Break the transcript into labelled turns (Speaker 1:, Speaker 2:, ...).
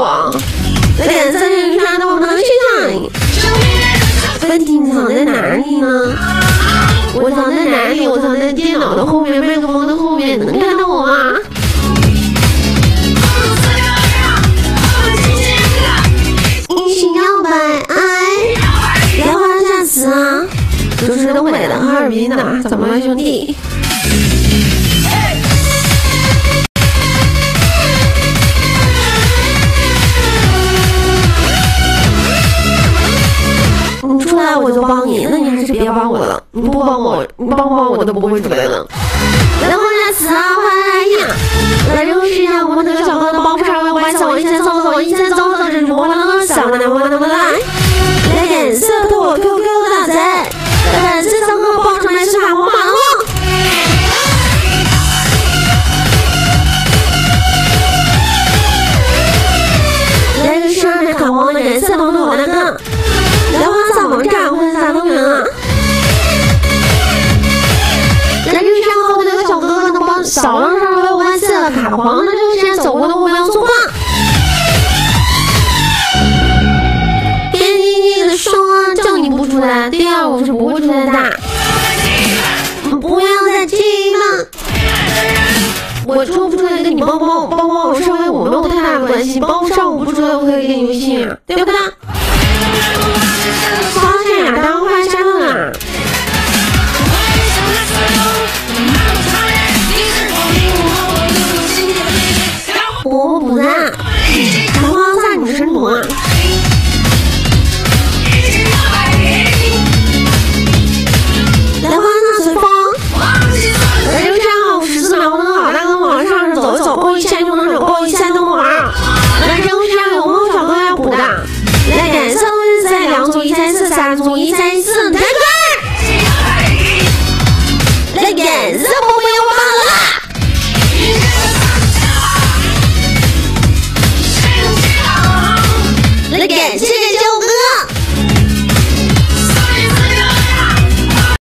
Speaker 1: 我。来点三千刷的我能去哪里？问题藏在哪里呢？我藏在哪里？我藏在电脑的后面，麦克风的后面，能看到我吗？一心要白爱，莲花下死啊！主持东北的哈尔滨的，怎么了兄弟？别帮我了。你不帮我，你帮不帮我都不会出来了。莲花下死啊！快来呀！来这个世界，我们那个小哥都帮不上我，我想我一前走走，一前走走，这是我能想的，我能来。来点色兔 QQ 大贼，来这三个帮上来是海王马了。来个上面海王的颜色都给我那个，万岁了，卡皇的这个时间走过的我没有错话。别急急的说，叫你不出来，第二我是不会出来的。不要再急了，我出不出来跟你包包包包我稍微我没有太大关系，帮不上我不出来我可以跟你游戏，对不对？三四三组一三四！